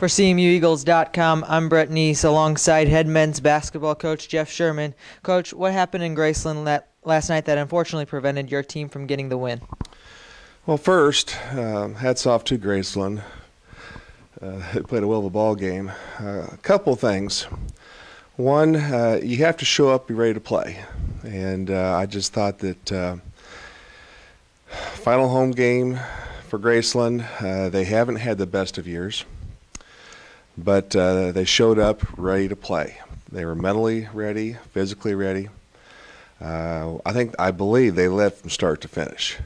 For CMUEagles.com, I'm Brett Knese alongside head men's basketball coach Jeff Sherman. Coach, what happened in Graceland last night that unfortunately prevented your team from getting the win? Well, first, uh, hats off to Graceland. Uh, they played a well of a ball game. Uh, a couple things. One, uh, you have to show up, be ready to play. And uh, I just thought that uh, final home game for Graceland, uh, they haven't had the best of years, but uh, they showed up ready to play. They were mentally ready, physically ready. Uh, I think, I believe they led from start to finish.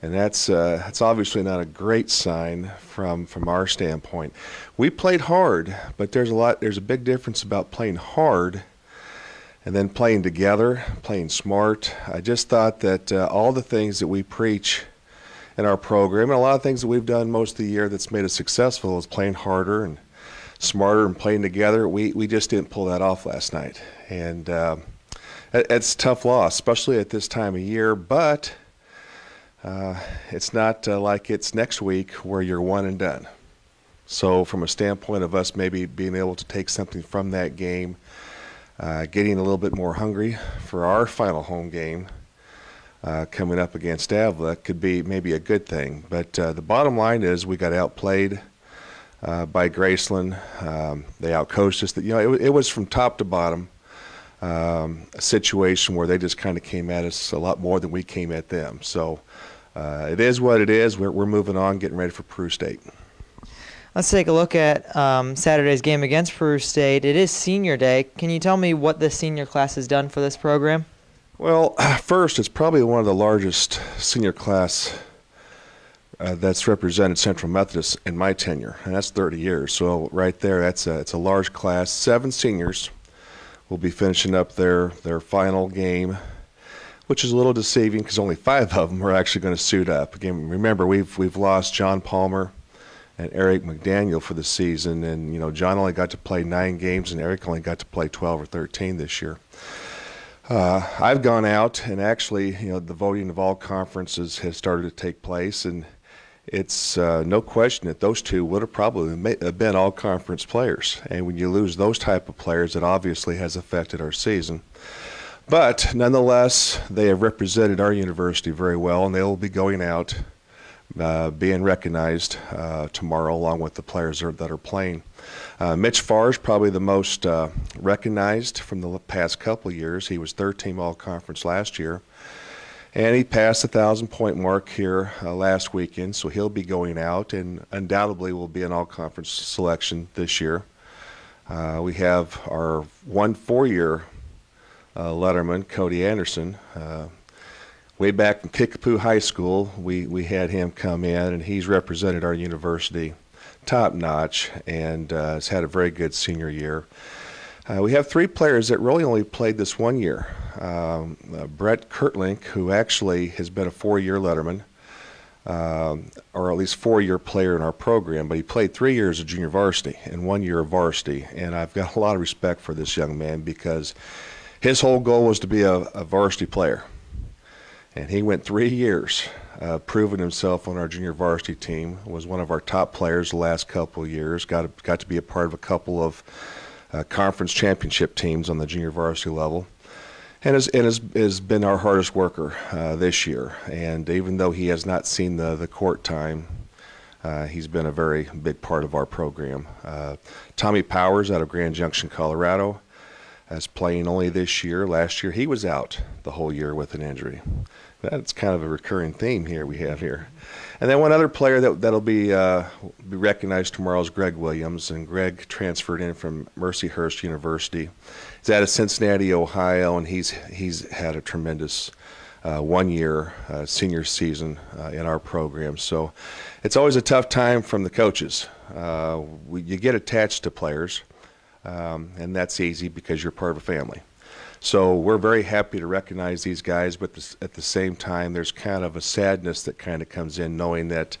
And that's uh, that's obviously not a great sign from from our standpoint. We played hard, but there's a lot there's a big difference about playing hard and then playing together, playing smart. I just thought that uh, all the things that we preach in our program, and a lot of things that we've done most of the year that's made us successful, is playing harder and smarter and playing together. We we just didn't pull that off last night, and uh, it's a tough loss, especially at this time of year. But uh, it's not uh, like it's next week where you're one and done. So, from a standpoint of us maybe being able to take something from that game, uh, getting a little bit more hungry for our final home game uh, coming up against Avila could be maybe a good thing. But uh, the bottom line is we got outplayed uh, by Graceland. Um, they outcoached us. You know, it, it was from top to bottom um, a situation where they just kind of came at us a lot more than we came at them. So uh, it is what it is. We're, we're moving on, getting ready for Peru State. Let's take a look at um, Saturday's game against Peru State. It is senior day. Can you tell me what the senior class has done for this program? Well, first, it's probably one of the largest senior class uh, that's represented Central Methodist in my tenure, and that's 30 years. So right there, that's a, it's a large class. Seven seniors will be finishing up their, their final game, which is a little deceiving because only five of them are actually going to suit up. Again, remember we've we've lost John Palmer and Eric McDaniel for the season, and you know John only got to play nine games, and Eric only got to play 12 or 13 this year. Uh, I've gone out and actually, you know, the voting of all conferences has started to take place, and it's uh, no question that those two would have probably been all conference players. And when you lose those type of players, it obviously has affected our season. But nonetheless, they have represented our university very well, and they will be going out, uh, being recognized uh, tomorrow, along with the players that are playing. Uh, Mitch Farr is probably the most uh, recognized from the past couple years. He was third team All Conference last year. And he passed the thousand point mark here uh, last weekend, so he'll be going out and undoubtedly will be an all conference selection this year. Uh, we have our one four year uh, Letterman, Cody Anderson. Uh, way back from Kickapoo High School, we, we had him come in, and he's represented our university top notch and uh, has had a very good senior year. Uh, we have three players that really only played this one year. Um, uh, Brett Kurtlink, who actually has been a four-year Letterman, um, or at least four-year player in our program, but he played three years of junior varsity and one year of varsity. And I've got a lot of respect for this young man because his whole goal was to be a, a varsity player. And he went three years uh, proving himself on our junior varsity team. Was one of our top players the last couple of years. Got got to be a part of a couple of uh, conference championship teams on the junior varsity level. And has, and has, has been our hardest worker uh, this year. And even though he has not seen the, the court time, uh, he's been a very big part of our program. Uh, Tommy Powers out of Grand Junction, Colorado, is playing only this year. Last year, he was out the whole year with an injury. That's kind of a recurring theme here we have here. And then one other player that that'll be uh, be recognized tomorrow is Greg Williams, and Greg transferred in from Mercyhurst University. He's out of Cincinnati, Ohio, and he's he's had a tremendous uh, one year uh, senior season uh, in our program. So it's always a tough time from the coaches. Uh, we, you get attached to players, um, and that's easy because you're part of a family. So we're very happy to recognize these guys, but at the same time, there's kind of a sadness that kind of comes in knowing that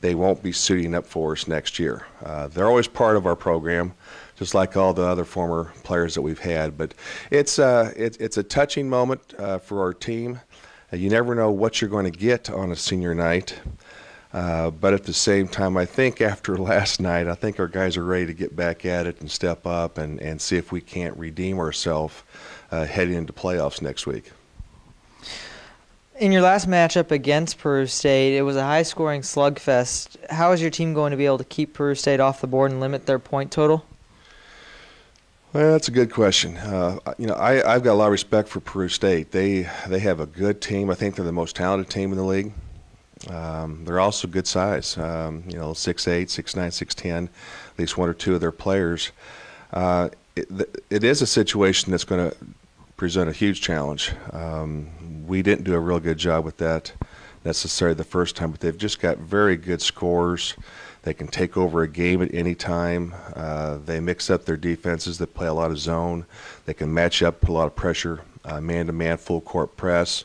they won't be suiting up for us next year. Uh, they're always part of our program, just like all the other former players that we've had. But it's uh, it, it's a touching moment uh, for our team. Uh, you never know what you're going to get on a senior night. Uh, but at the same time, I think after last night, I think our guys are ready to get back at it and step up and, and see if we can't redeem ourselves uh, heading into playoffs next week. In your last matchup against Peru State, it was a high scoring slugfest. How is your team going to be able to keep Peru State off the board and limit their point total? Well, that's a good question. Uh, you know, I, I've got a lot of respect for Peru State. They they have a good team. I think they're the most talented team in the league. Um, they're also good size. Um, you know, six eight, six nine, six ten. At least one or two of their players. Uh, it, it is a situation that's going to present a huge challenge. Um, we didn't do a real good job with that necessarily the first time, but they've just got very good scores. They can take over a game at any time. Uh, they mix up their defenses. They play a lot of zone. They can match up, a lot of pressure, man to man, full court press.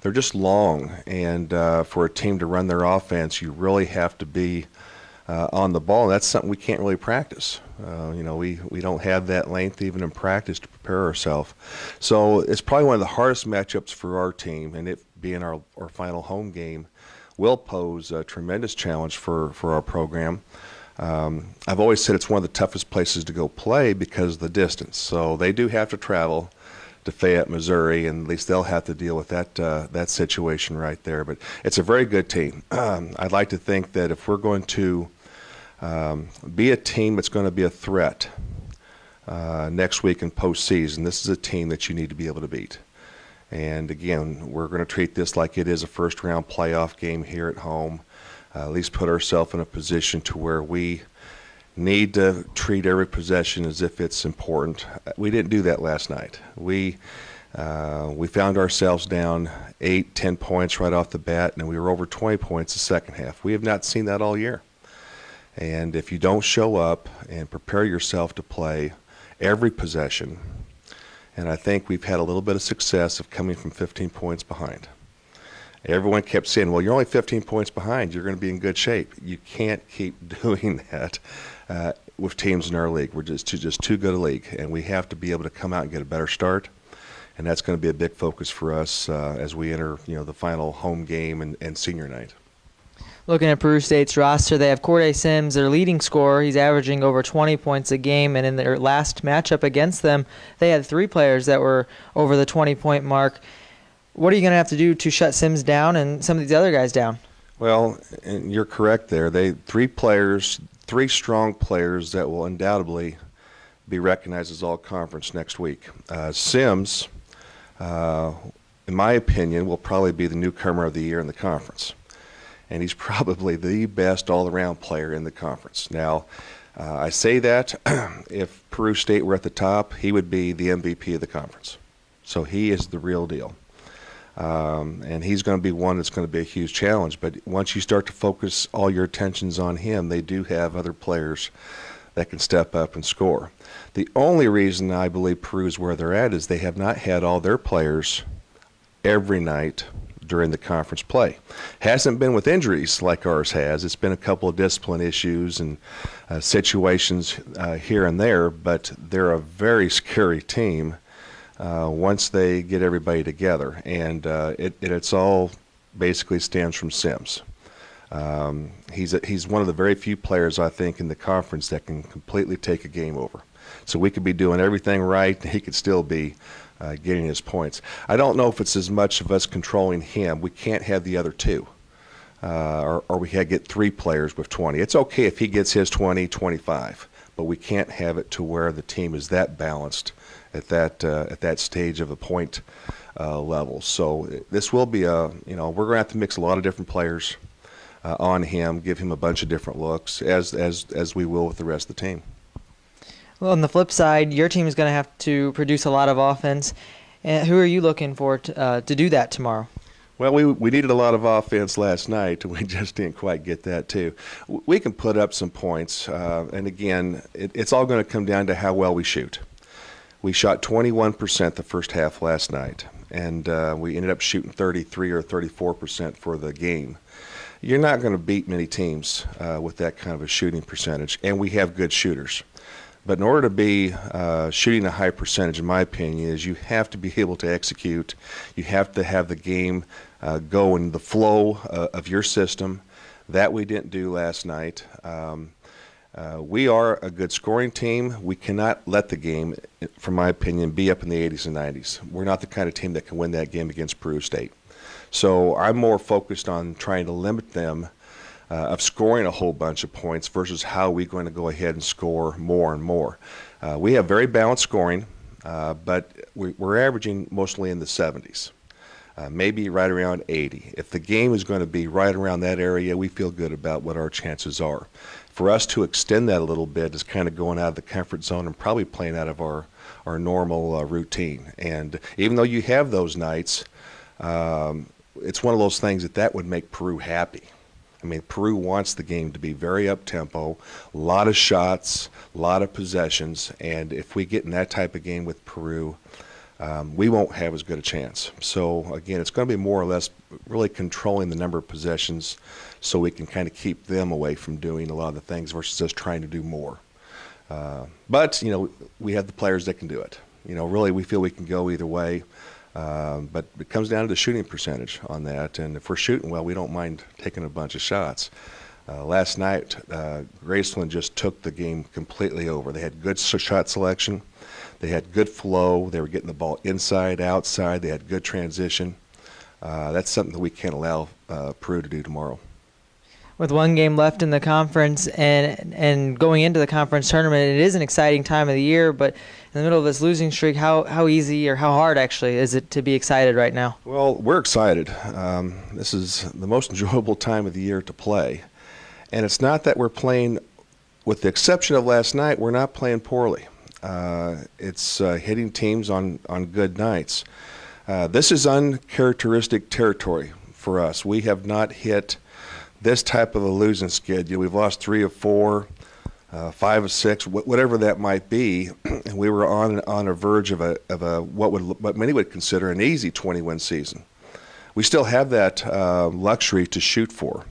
They're just long, and uh, for a team to run their offense, you really have to be uh, on the ball. That's something we can't really practice. Uh, you know, we, we don't have that length even in practice to prepare ourselves. So it's probably one of the hardest matchups for our team, and it being our, our final home game will pose a tremendous challenge for, for our program. Um, I've always said it's one of the toughest places to go play because of the distance. So they do have to travel to Fayette, Missouri, and at least they'll have to deal with that uh, that situation right there. But it's a very good team. Um, I'd like to think that if we're going to um, be a team that's going to be a threat uh, next week in postseason. This is a team that you need to be able to beat. And again, we're going to treat this like it is a first round playoff game here at home. Uh, at least put ourselves in a position to where we need to treat every possession as if it's important. We didn't do that last night. We uh, we found ourselves down eight, ten points right off the bat, and we were over 20 points the second half. We have not seen that all year. And if you don't show up and prepare yourself to play every possession, and I think we've had a little bit of success of coming from 15 points behind. Everyone kept saying, well, you're only 15 points behind. You're going to be in good shape. You can't keep doing that uh, with teams in our league. We're just too, just too good a league, and we have to be able to come out and get a better start. And that's going to be a big focus for us uh, as we enter, you know, the final home game and, and senior night looking at Peru State's roster, they have Corday Sims, their leading scorer. He's averaging over 20 points a game, and in their last matchup against them, they had three players that were over the 20 point mark. What are you going to have to do to shut Sims down and some of these other guys down? Well, you're correct there. They three players, three strong players that will undoubtedly be recognized as all conference next week. Uh, Sims, uh, in my opinion, will probably be the newcomer of the year in the conference and he's probably the best all around player in the conference. Now, uh, I say that if Peru State were at the top, he would be the MVP of the conference. So he is the real deal. Um, and he's going to be one that's going to be a huge challenge. But once you start to focus all your attentions on him, they do have other players that can step up and score. The only reason I believe Peru is where they're at is they have not had all their players every night during the conference play. Hasn't been with injuries like ours has. It's been a couple of discipline issues and uh, situations uh, here and there, but they're a very scary team uh, once they get everybody together. And uh, it, it, it's all basically stems from Sims. Um, he's, a, he's one of the very few players, I think, in the conference that can completely take a game over. So we could be doing everything right, and he could still be uh, getting his points. I don't know if it's as much of us controlling him. We can't have the other two. Uh, or, or we had get three players with 20. It's okay if he gets his 20, 25, but we can't have it to where the team is that balanced at that uh, at that stage of the point uh, level. So this will be a you know we're going to have to mix a lot of different players uh, on him, give him a bunch of different looks as as as we will with the rest of the team. Well, on the flip side, your team is going to have to produce a lot of offense. And who are you looking for to, uh, to do that tomorrow? Well, we we needed a lot of offense last night, and we just didn't quite get that too. We can put up some points, uh, and again, it, it's all going to come down to how well we shoot. We shot 21% the first half last night, and uh, we ended up shooting 33 or 34% for the game. You're not going to beat many teams uh, with that kind of a shooting percentage, and we have good shooters. But in order to be uh, shooting a high percentage, in my opinion, is you have to be able to execute. You have to have the game uh, go in the flow uh, of your system. That we didn't do last night. Um, uh, we are a good scoring team. We cannot let the game, from my opinion, be up in the 80s and 90s. We're not the kind of team that can win that game against Peru State. So I'm more focused on trying to limit them uh, of scoring a whole bunch of points versus how we're going to go ahead and score more and more. Uh, we have very balanced scoring, uh, but we, are averaging mostly in the 70s. Uh, maybe right around 80. If the game is going to be right around that area, we feel good about what our chances are for us to extend that a little bit is kind of going out of the comfort zone and probably playing out of our our normal uh, routine. And even though you have those nights, um, it's one of those things that that would make Peru happy. I mean, Peru wants the game to be very up tempo, a lot of shots, a lot of possessions, and if we get in that type of game with Peru, um, we won't have as good a chance. So again, it's going to be more or less really controlling the number of possessions, so we can kind of keep them away from doing a lot of the things versus us trying to do more. Uh, but you know, we have the players that can do it. You know, really, we feel we can go either way. Uh, but it comes down to the shooting percentage on that, and if we're shooting well, we don't mind taking a bunch of shots. Uh, last night, uh, Graceland just took the game completely over. They had good shot selection. They had good flow. They were getting the ball inside, outside. They had good transition. Uh, that's something that we can't allow uh, Peru to do tomorrow. With one game left in the conference and and going into the conference tournament, it is an exciting time of the year. But in the middle of this losing streak, how how easy or how hard actually is it to be excited right now? Well, we're excited. Um, this is the most enjoyable time of the year to play, and it's not that we're playing. With the exception of last night, we're not playing poorly. Uh, it's uh, hitting teams on, on good nights. Uh, this is uncharacteristic territory for us. We have not hit this type of a losing schedule. We've lost three or four, uh, five or six, wh- whatever that might be, and we were on on a verge of a of a what would what many would consider an easy 20-win season. We still have that uh, luxury to shoot for,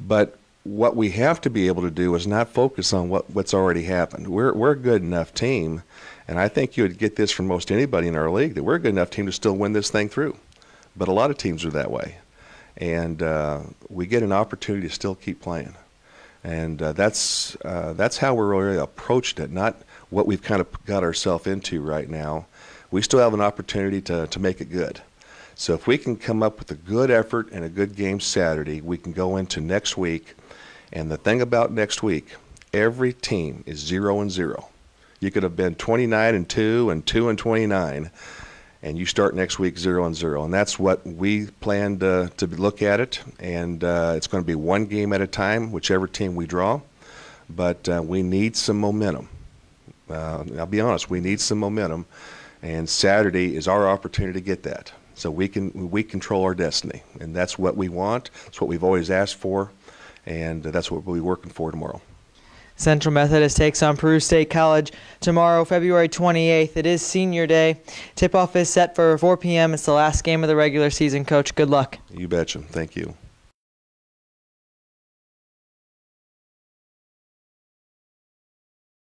but what we have to be able to do is not focus on what, what's already happened. We're, we're a good enough team, and I think you would get this from most anybody in our league, that we're a good enough team to still win this thing through. But a lot of teams are that way. And uh, we get an opportunity to still keep playing. And uh, that's, uh, that's how we're really approached it, not what we've kind of got ourselves into right now. We still have an opportunity to, to make it good. So if we can come up with a good effort and a good game Saturday, we can go into next week – and the thing about next week, every team is zero and zero. You could have been 29 and two and two and 29, and you start next week zero and zero. And that's what we plan to, to look at it. And uh, it's going to be one game at a time, whichever team we draw. But uh, we need some momentum. Uh, I'll be honest, we need some momentum, and Saturday is our opportunity to get that. So we can we control our destiny, and that's what we want. It's what we've always asked for and that's what we'll be working for tomorrow. Central Methodist takes on Peru State College tomorrow, February 28th. It is senior day. Tip off is set for 4 p.m. It's the last game of the regular season. Coach, good luck. You betcha. Thank you.